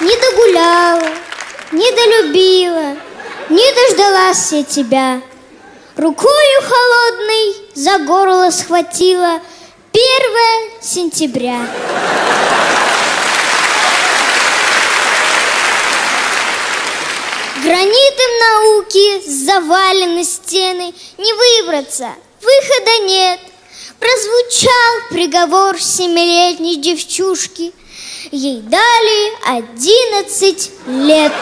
Не догуляла, не долюбила, не дождалась я тебя. Рукою холодной за горло схватила 1 сентября. Гранитом науки завалены стены, не выбраться, выхода нет. Прозвучал приговор семилетней девчушки. Ей дали одиннадцать лет.